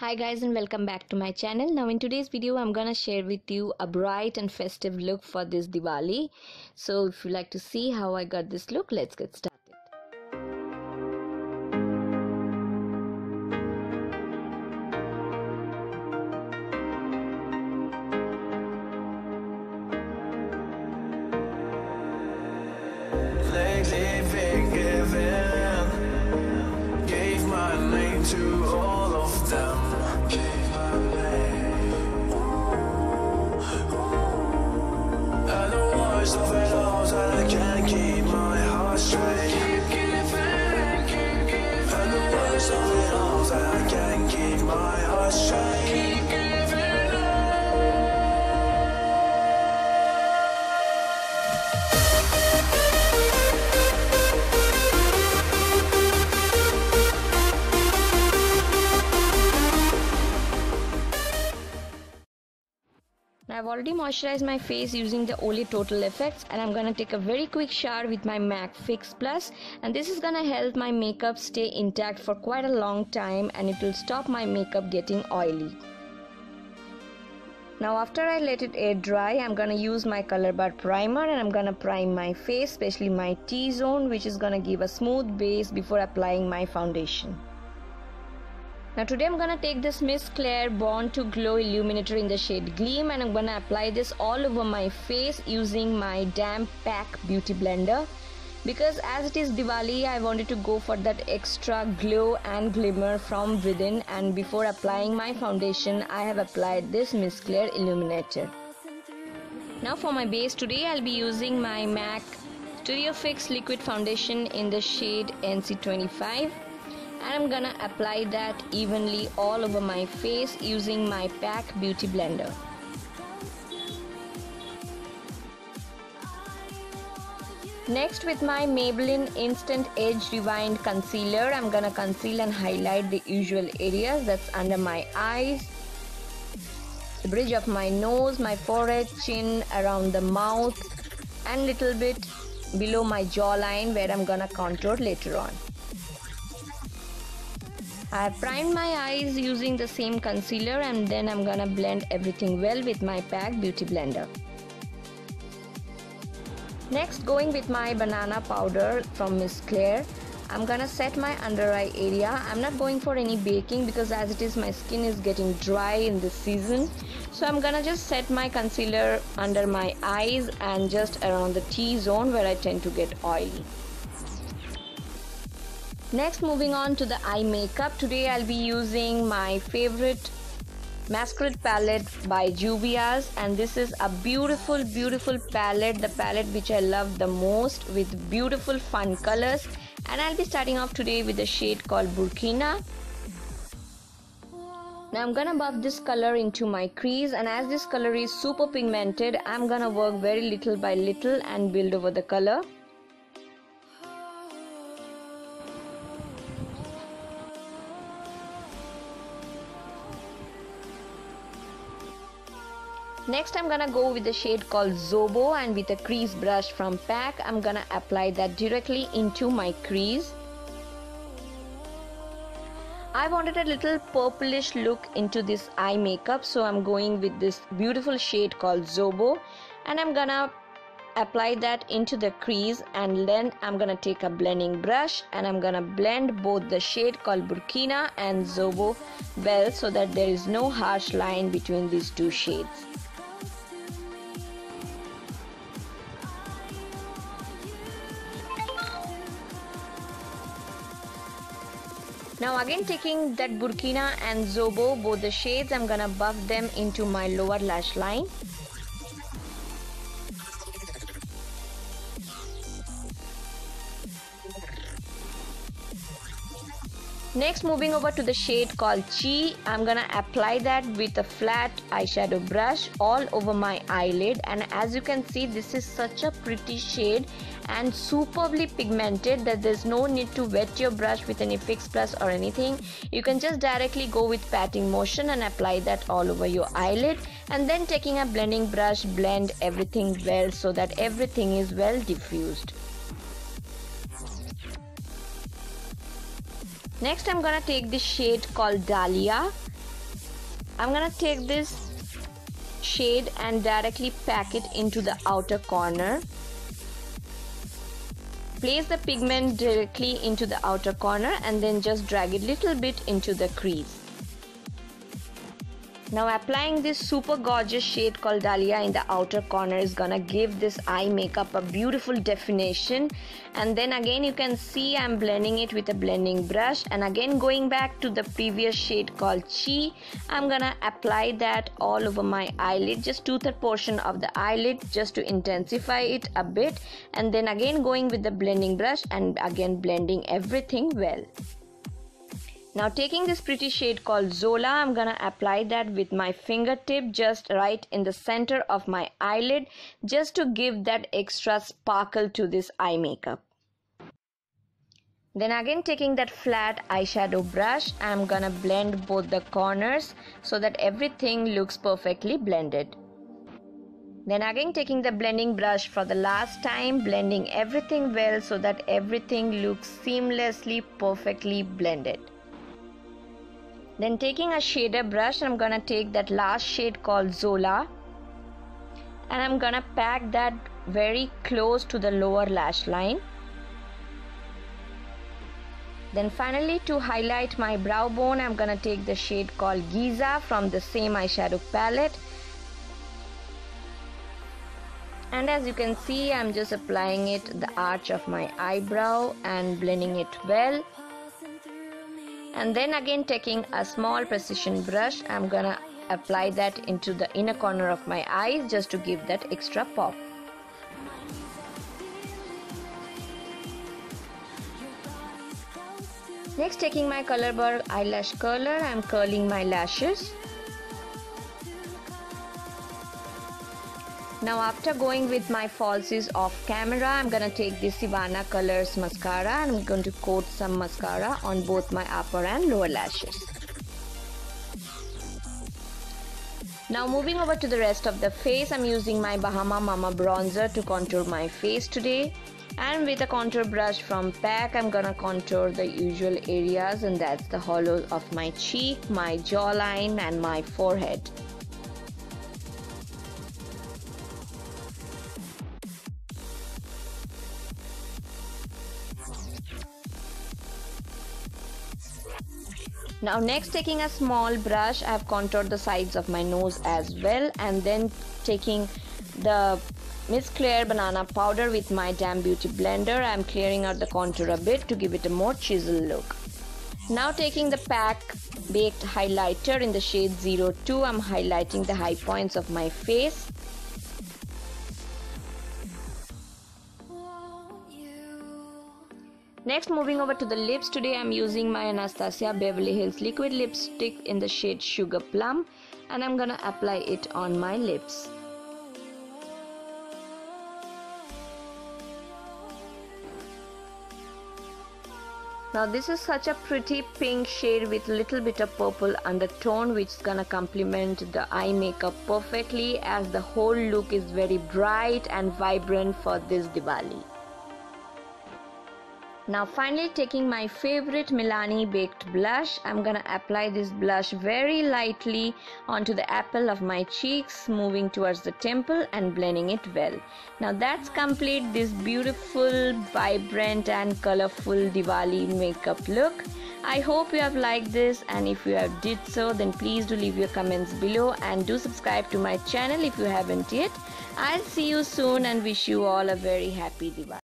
Hi guys and welcome back to my channel. Now in today's video I'm gonna share with you a bright and festive look for this Diwali. So if you like to see how I got this look, let's get started. Already moisturized my face using the Olay Total Effects and I'm gonna take a very quick shower with my MAC Fix Plus and this is gonna help my makeup stay intact for quite a long time and it will stop my makeup getting oily. Now after I let it air dry, I'm gonna use my Color Bar Primer and I'm gonna prime my face, especially my T-zone which is gonna give a smooth base before applying my foundation. Now today I'm gonna take this Miss Claire Born to Glow Illuminator in the shade Gleam and I'm gonna apply this all over my face using my Damp PAC Beauty Blender because as it is Diwali I wanted to go for that extra glow and glimmer from within and before applying my foundation I have applied this Miss Claire Illuminator. Now for my base today I'll be using my MAC Studio Fix Liquid Foundation in the shade NC25 and I'm gonna apply that evenly all over my face using my PAC Beauty Blender. Next with my Maybelline Instant Age Rewind Concealer, I'm gonna conceal and highlight the usual areas that's under my eyes, the bridge of my nose, my forehead, chin, around the mouth and little bit below my jawline where I'm gonna contour later on. I primed my eyes using the same concealer and then I'm gonna blend everything well with my PAC Beauty Blender. Next going with my banana powder from Miss Claire. I'm gonna set my under eye area. I'm not going for any baking because as it is my skin is getting dry in this season. So I'm gonna just set my concealer under my eyes and just around the T-zone where I tend to get oily. Next moving on to the eye makeup. Today I'll be using my favorite Masquerade palette by Juvia's and this is a beautiful beautiful palette the palette which I love the most with beautiful fun colors. And I'll be starting off today with the shade called Burkina. Now I'm gonna buff this color into my crease and as this color is super pigmented I'm gonna work very little by little and build over the color Next I'm gonna go with the shade called Zobo and with a crease brush from PAC I'm gonna apply that directly into my crease. I wanted a little purplish look into this eye makeup so I'm going with this beautiful shade called Zobo and I'm gonna apply that into the crease and then I'm gonna take a blending brush and I'm gonna blend both the shade called Burkina and Zobo well so that there is no harsh line between these two shades. Now again taking that Burkina and Zobo, both the shades, I'm gonna buff them into my lower lash line. Next moving over to the shade called Chi, I'm gonna apply that with a flat eyeshadow brush all over my eyelid. And as you can see this is such a pretty shade and superbly pigmented that there's no need to wet your brush with any fix plus or anything. You can just directly go with patting motion and apply that all over your eyelid. And then taking a blending brush blend everything well so that everything is well diffused Next I'm gonna take this shade called Dahlia. I'm gonna take this shade and directly pack it into the outer corner. Place the pigment directly into the outer corner and then just drag it little bit into the crease now applying this super gorgeous shade called Dahlia in the outer corner is gonna give this eye makeup a beautiful definition. And then again you can see I'm blending it with a blending brush. And again going back to the previous shade called Chi I'm gonna apply that all over my eyelid just two-third portion of the eyelid just to intensify it a bit. And then again going with the blending brush and again blending everything well. Now taking this pretty shade called Zola, I'm gonna apply that with my fingertip just right in the center of my eyelid just to give that extra sparkle to this eye makeup. Then again taking that flat eyeshadow brush, I'm gonna blend both the corners so that everything looks perfectly blended. Then again taking the blending brush for the last time, blending everything well so that everything looks seamlessly perfectly blended. Then taking a shader brush, I'm gonna take that last shade called Zola and I'm gonna pack that very close to the lower lash line. Then finally to highlight my brow bone, I'm gonna take the shade called Giza from the same eyeshadow palette. And as you can see, I'm just applying it the arch of my eyebrow and blending it well and then again taking a small precision brush I'm gonna apply that into the inner corner of my eyes just to give that extra pop. Next taking my color bar eyelash curler I'm curling my lashes Now after going with my falsies off camera, I'm gonna take the Sivanna Colors mascara and I'm going to coat some mascara on both my upper and lower lashes. Now moving over to the rest of the face, I'm using my Bahama Mama bronzer to contour my face today. And with a contour brush from PAC, I'm gonna contour the usual areas and that's the hollow of my cheek, my jawline and my forehead. Now next taking a small brush I have contoured the sides of my nose as well and then taking the Miss Claire banana powder with my Damn Beauty blender I am clearing out the contour a bit to give it a more chisel look. Now taking the PAC baked highlighter in the shade 02 I'm highlighting the high points of my face Next moving over to the lips today I'm using my Anastasia Beverly Hills liquid lipstick in the shade Sugar Plum and I'm gonna apply it on my lips. Now this is such a pretty pink shade with little bit of purple undertone which is gonna complement the eye makeup perfectly as the whole look is very bright and vibrant for this Diwali. Now finally taking my favorite Milani baked blush, I'm gonna apply this blush very lightly onto the apple of my cheeks, moving towards the temple and blending it well. Now that's complete this beautiful, vibrant and colorful Diwali makeup look. I hope you have liked this and if you have did so then please do leave your comments below and do subscribe to my channel if you haven't yet. I'll see you soon and wish you all a very happy Diwali.